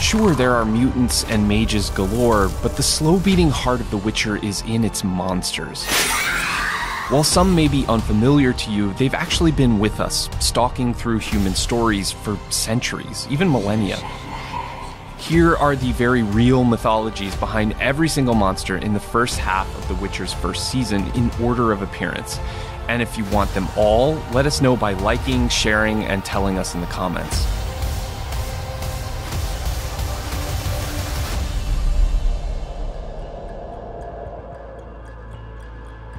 Sure, there are mutants and mages galore, but the slow beating heart of The Witcher is in its monsters. While some may be unfamiliar to you, they've actually been with us, stalking through human stories for centuries, even millennia. Here are the very real mythologies behind every single monster in the first half of The Witcher's first season in order of appearance. And if you want them all, let us know by liking, sharing, and telling us in the comments.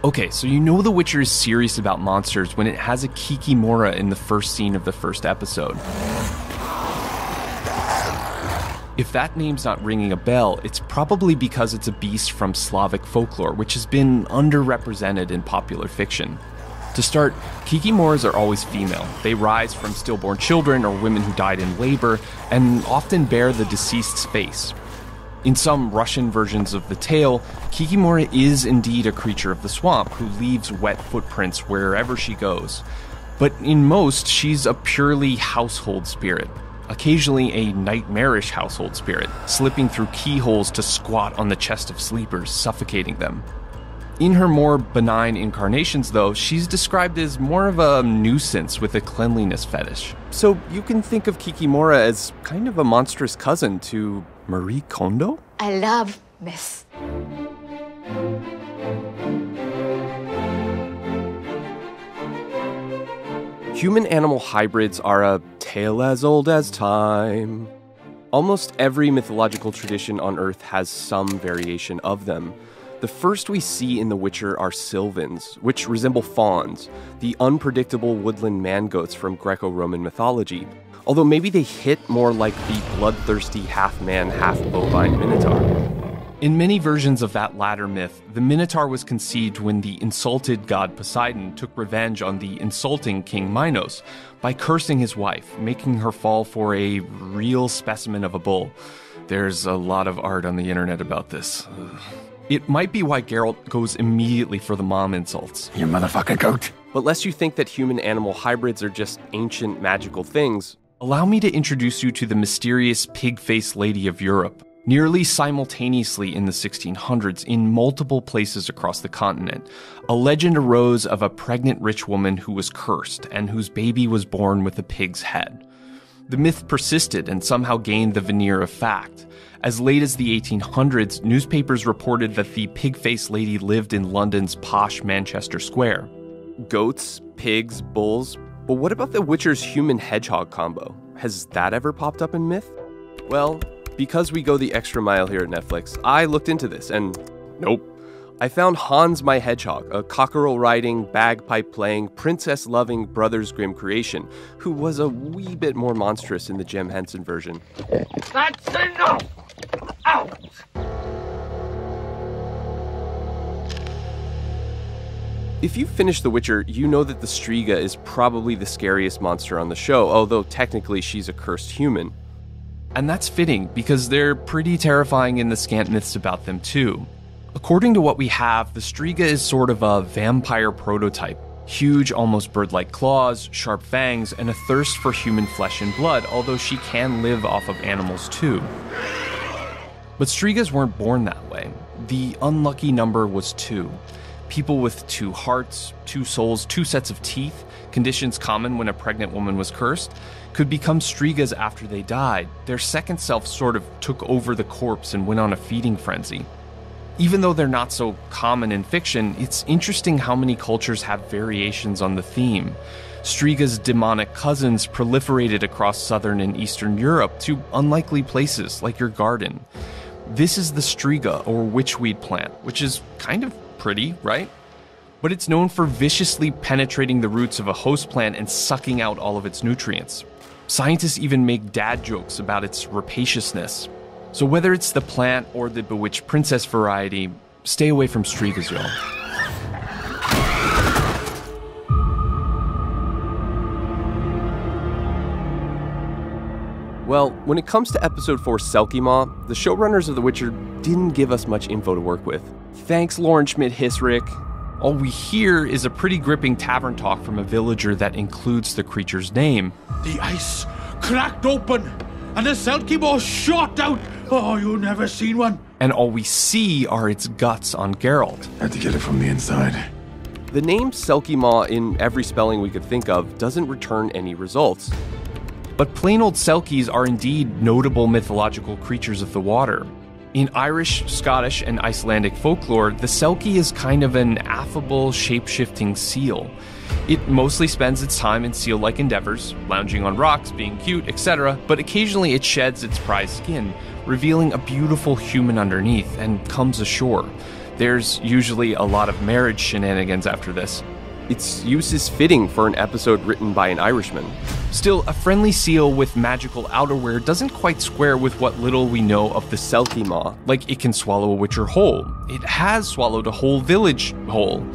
Okay, so you know The Witcher is serious about monsters when it has a Kikimora in the first scene of the first episode. If that name's not ringing a bell, it's probably because it's a beast from Slavic folklore, which has been underrepresented in popular fiction. To start, Kikimoras are always female. They rise from stillborn children or women who died in labor and often bear the deceased's face. In some Russian versions of the tale, Kikimora is indeed a creature of the swamp who leaves wet footprints wherever she goes. But in most, she's a purely household spirit, occasionally a nightmarish household spirit, slipping through keyholes to squat on the chest of sleepers, suffocating them. In her more benign incarnations, though, she's described as more of a nuisance with a cleanliness fetish. So you can think of Kikimora as kind of a monstrous cousin to Marie Kondo? I love myth. Human animal hybrids are a tale as old as time. Almost every mythological tradition on Earth has some variation of them. The first we see in The Witcher are Sylvans, which resemble fauns, the unpredictable woodland man-goats from Greco-Roman mythology. Although maybe they hit more like the bloodthirsty half-man, half-bovine minotaur. In many versions of that latter myth, the Minotaur was conceived when the insulted god Poseidon took revenge on the insulting King Minos by cursing his wife, making her fall for a real specimen of a bull. There's a lot of art on the internet about this. It might be why Geralt goes immediately for the mom insults. You motherfucking goat. But lest you think that human animal hybrids are just ancient magical things, allow me to introduce you to the mysterious pig faced lady of Europe. Nearly simultaneously in the 1600s, in multiple places across the continent, a legend arose of a pregnant rich woman who was cursed and whose baby was born with a pig's head. The myth persisted and somehow gained the veneer of fact. As late as the 1800s, newspapers reported that the pig faced lady lived in London's posh Manchester Square. Goats, pigs, bulls. But what about the Witcher's human hedgehog combo? Has that ever popped up in myth? Well, because we go the extra mile here at Netflix, I looked into this and nope. I found Hans my Hedgehog, a cockerel riding, bagpipe playing, princess loving Brothers Grimm creation, who was a wee bit more monstrous in the Jim Henson version. That's enough! Out! If you've finished The Witcher, you know that the Striga is probably the scariest monster on the show, although technically she's a cursed human. And that's fitting because they're pretty terrifying in the scant myths about them too. According to what we have, the Striga is sort of a vampire prototype. Huge, almost bird like claws, sharp fangs, and a thirst for human flesh and blood, although she can live off of animals too. But Strigas weren't born that way. The unlucky number was two. People with two hearts, two souls, two sets of teeth, conditions common when a pregnant woman was cursed, could become Strigas after they died. Their second self sort of took over the corpse and went on a feeding frenzy. Even though they're not so common in fiction, it's interesting how many cultures have variations on the theme. Striga's demonic cousins proliferated across southern and eastern Europe to unlikely places like your garden. This is the Striga, or witchweed plant, which is kind of pretty, right? But it's known for viciously penetrating the roots of a host plant and sucking out all of its nutrients. Scientists even make dad jokes about its rapaciousness. So whether it's the plant or the bewitched princess variety, stay away from y'all. Well, when it comes to episode 4 Selkie the showrunners of The Witcher didn't give us much info to work with. Thanks, Lauren Schmidt Hissrich. All we hear is a pretty gripping tavern talk from a villager that includes the creature's name. The ice cracked open, and the Selkie shot out. Oh, you never seen one. And all we see are its guts on Geralt. Had to get it from the inside. The name Selkie Maw in every spelling we could think of doesn't return any results. But plain old Selkies are indeed notable mythological creatures of the water. In Irish, Scottish, and Icelandic folklore, the Selkie is kind of an affable, shape shifting seal. It mostly spends its time in seal like endeavors, lounging on rocks, being cute, etc., but occasionally it sheds its prized skin, revealing a beautiful human underneath, and comes ashore. There's usually a lot of marriage shenanigans after this. Its use is fitting for an episode written by an Irishman. Still, a friendly seal with magical outerwear doesn't quite square with what little we know of the Selkie Maw. Like, it can swallow a witcher whole. It has swallowed a whole village whole.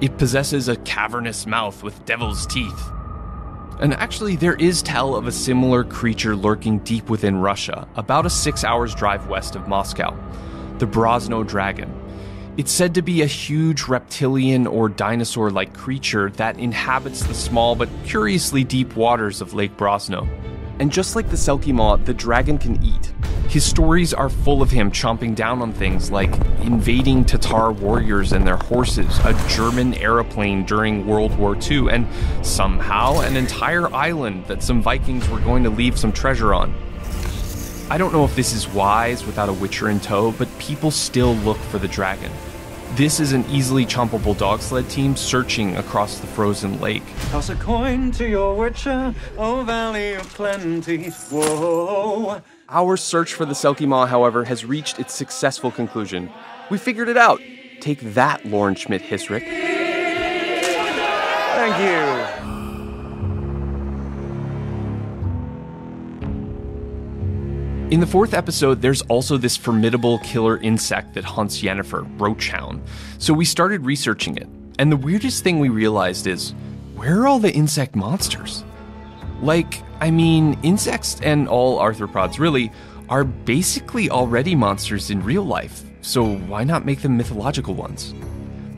It possesses a cavernous mouth with devil's teeth. And actually, there is tell of a similar creature lurking deep within Russia, about a six hours drive west of Moscow the Brosno dragon. It's said to be a huge reptilian or dinosaur like creature that inhabits the small but curiously deep waters of Lake Brosno. And just like the Selkie Maw, the dragon can eat. His stories are full of him chomping down on things like invading Tatar warriors and their horses, a German aeroplane during World War II, and somehow an entire island that some Vikings were going to leave some treasure on. I don't know if this is wise without a Witcher in tow, but people still look for the dragon. This is an easily chompable dog sled team searching across the frozen lake. Toss a coin to your Witcher, oh valley of plenty. Whoa. Our search for the Selkie Maw, however, has reached its successful conclusion. We figured it out. Take that, Lauren Schmidt Hissrich. Thank you. In the fourth episode, there's also this formidable killer insect that hunts Yennefer, Roachhound. So we started researching it. And the weirdest thing we realized is where are all the insect monsters? Like, I mean, insects and all arthropods really are basically already monsters in real life, so why not make them mythological ones?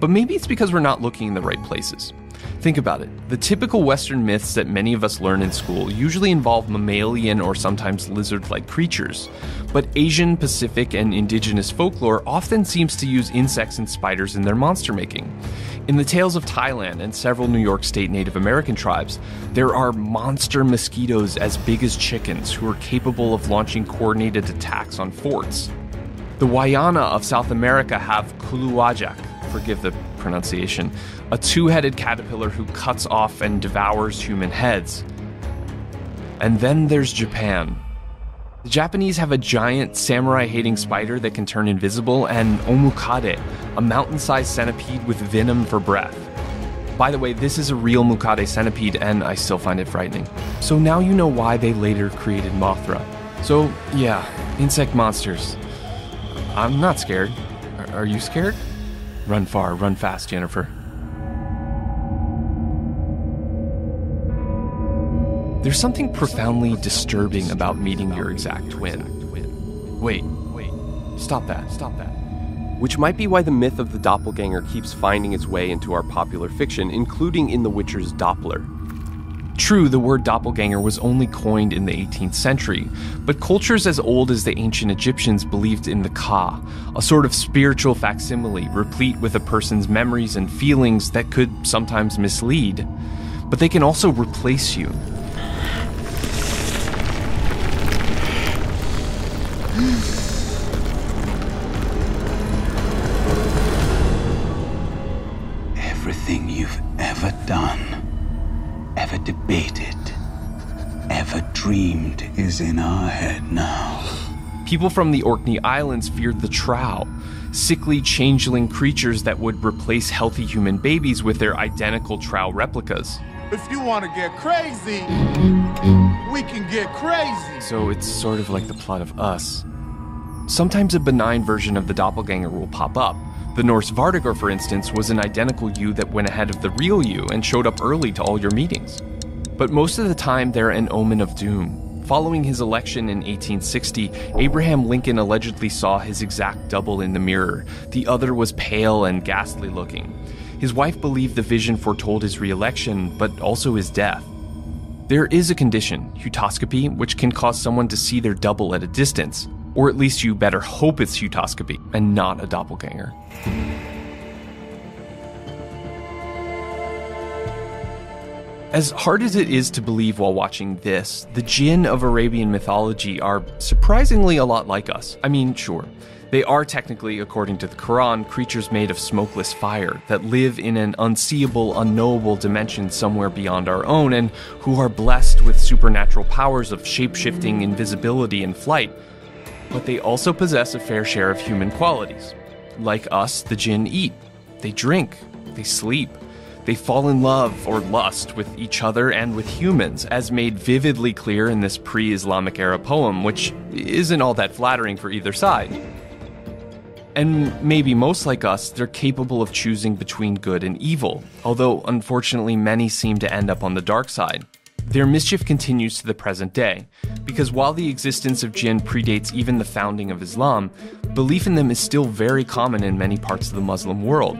But maybe it's because we're not looking in the right places. Think about it. The typical Western myths that many of us learn in school usually involve mammalian or sometimes lizard like creatures. But Asian, Pacific, and indigenous folklore often seems to use insects and spiders in their monster making. In the tales of Thailand and several New York State Native American tribes, there are monster mosquitoes as big as chickens who are capable of launching coordinated attacks on forts. The Wayana of South America have Kuluwajak, forgive the pronunciation, a two headed caterpillar who cuts off and devours human heads. And then there's Japan. The Japanese have a giant samurai hating spider that can turn invisible, and Omukade, a mountain sized centipede with venom for breath. By the way, this is a real Mukade centipede, and I still find it frightening. So now you know why they later created Mothra. So, yeah, insect monsters. I'm not scared. Are you scared? Run far, run fast, Yennefer. There's something profoundly disturbing about meeting your exact twin. Wait, wait, stop that, stop that. Which might be why the myth of the doppelganger keeps finding its way into our popular fiction, including in The Witcher's Doppler. True, the word doppelganger was only coined in the 18th century, but cultures as old as the ancient Egyptians believed in the Ka, a sort of spiritual facsimile replete with a person's memories and feelings that could sometimes mislead. But they can also replace you, Everything you've ever done, debated, ever dreamed is in our head now. People from the Orkney Islands feared the Trow, sickly changeling creatures that would replace healthy human babies with their identical Trow replicas. If you want to get crazy, we can get crazy. So it's sort of like the plot of Us. Sometimes a benign version of the doppelganger will pop up. The Norse Vardøger, for instance, was an identical you that went ahead of the real you and showed up early to all your meetings. But most of the time, they're an omen of doom. Following his election in 1860, Abraham Lincoln allegedly saw his exact double in the mirror. The other was pale and ghastly looking. His wife believed the vision foretold his reelection, but also his death. There is a condition, heautoscopy, which can cause someone to see their double at a distance, or at least you better hope it's heautoscopy and not a doppelganger. As hard as it is to believe while watching this, the jinn of Arabian mythology are surprisingly a lot like us. I mean, sure, they are technically, according to the Quran, creatures made of smokeless fire that live in an unseeable, unknowable dimension somewhere beyond our own and who are blessed with supernatural powers of shapeshifting, invisibility, and flight. But they also possess a fair share of human qualities. Like us, the jinn eat, they drink, they sleep, they fall in love or lust with each other and with humans, as made vividly clear in this pre Islamic era poem, which isn't all that flattering for either side. And maybe most like us, they're capable of choosing between good and evil, although unfortunately many seem to end up on the dark side. Their mischief continues to the present day, because while the existence of jinn predates even the founding of Islam, belief in them is still very common in many parts of the Muslim world.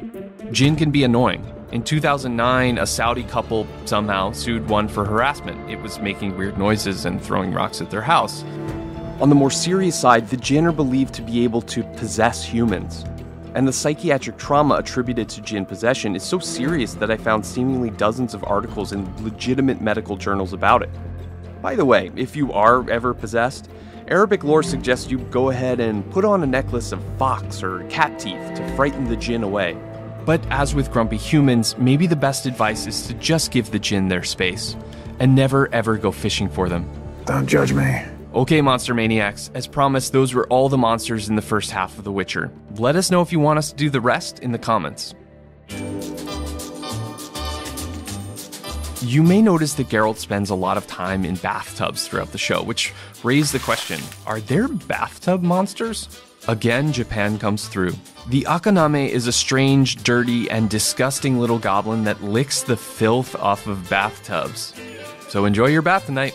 Jinn can be annoying. In 2009, a Saudi couple somehow sued one for harassment. It was making weird noises and throwing rocks at their house. On the more serious side, the jinn are believed to be able to possess humans. And the psychiatric trauma attributed to jinn possession is so serious that I found seemingly dozens of articles in legitimate medical journals about it. By the way, if you are ever possessed, Arabic lore suggests you go ahead and put on a necklace of fox or cat teeth to frighten the jinn away. But as with grumpy humans, maybe the best advice is to just give the jinn their space and never ever go fishing for them. Don't judge me. Okay, Monster Maniacs, as promised, those were all the monsters in the first half of The Witcher. Let us know if you want us to do the rest in the comments. You may notice that Geralt spends a lot of time in bathtubs throughout the show, which raised the question are there bathtub monsters? Again, Japan comes through. The Akaname is a strange, dirty, and disgusting little goblin that licks the filth off of bathtubs. So enjoy your bath tonight.